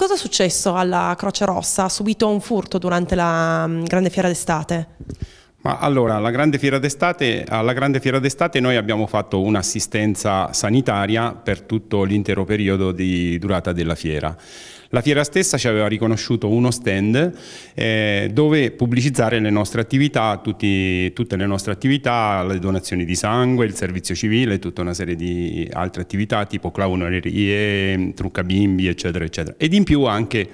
cosa è successo alla Croce Rossa? Ha subito un furto durante la um, grande fiera d'estate? Ma allora, alla Grande alla Grande Fiera d'Estate noi abbiamo fatto un'assistenza sanitaria per tutto l'intero periodo di durata della fiera. La fiera stessa ci aveva riconosciuto uno stand eh, dove pubblicizzare le nostre attività, tutti, tutte le nostre attività, le donazioni di sangue, il servizio civile, tutta una serie di altre attività tipo clownerie, trucca bimbi, eccetera, eccetera. Ed in più anche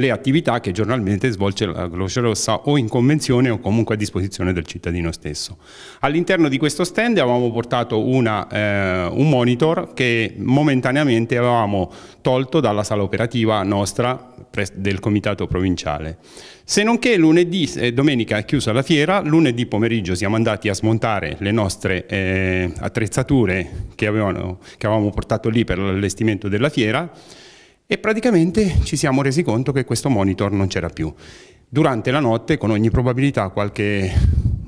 le attività che giornalmente svolge la Croce Rossa o in convenzione o comunque a disposizione del cittadino stesso. All'interno di questo stand avevamo portato una, eh, un monitor che momentaneamente avevamo tolto dalla sala operativa nostra del comitato provinciale. Se non che lunedì e domenica è chiusa la fiera, lunedì pomeriggio siamo andati a smontare le nostre eh, attrezzature che, avevano, che avevamo portato lì per l'allestimento della fiera e praticamente ci siamo resi conto che questo monitor non c'era più. Durante la notte, con ogni probabilità, qualche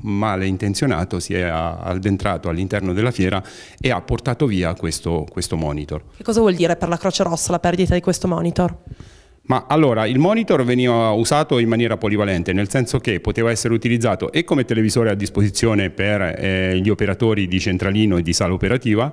male intenzionato si è addentrato all'interno della fiera e ha portato via questo, questo monitor. Che cosa vuol dire per la Croce Rossa la perdita di questo monitor? Ma allora, il monitor veniva usato in maniera polivalente, nel senso che poteva essere utilizzato e come televisore a disposizione per eh, gli operatori di centralino e di sala operativa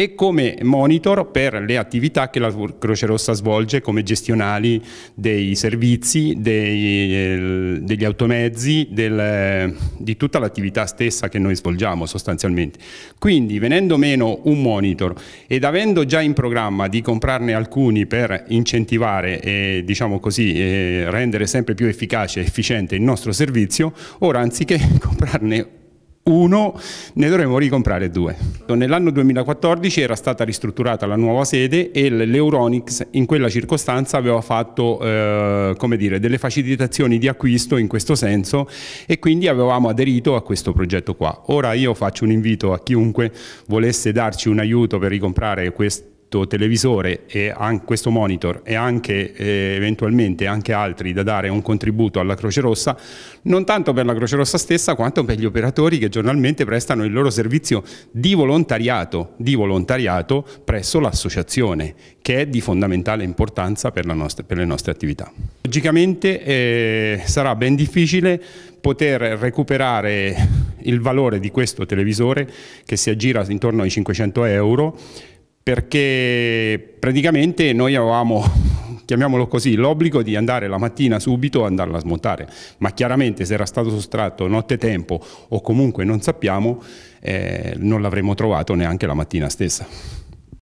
e come monitor per le attività che la Croce Rossa svolge come gestionali dei servizi, dei, eh, degli automezzi, del, di tutta l'attività stessa che noi svolgiamo sostanzialmente. Quindi venendo meno un monitor ed avendo già in programma di comprarne alcuni per incentivare e diciamo così, eh, rendere sempre più efficace e efficiente il nostro servizio, ora anziché comprarne uno, ne dovremo ricomprare due. Nell'anno 2014 era stata ristrutturata la nuova sede e l'Euronix in quella circostanza aveva fatto eh, dire, delle facilitazioni di acquisto in questo senso e quindi avevamo aderito a questo progetto qua. Ora io faccio un invito a chiunque volesse darci un aiuto per ricomprare questo questo televisore e questo monitor e anche eh, eventualmente anche altri da dare un contributo alla Croce Rossa, non tanto per la Croce Rossa stessa quanto per gli operatori che giornalmente prestano il loro servizio di volontariato, di volontariato presso l'associazione, che è di fondamentale importanza per, nostra, per le nostre attività. Logicamente eh, sarà ben difficile poter recuperare il valore di questo televisore che si aggira intorno ai 500 euro perché praticamente noi avevamo, chiamiamolo così, l'obbligo di andare la mattina subito e andarla a smontare, ma chiaramente se era stato sottratto nottetempo o comunque non sappiamo, eh, non l'avremmo trovato neanche la mattina stessa.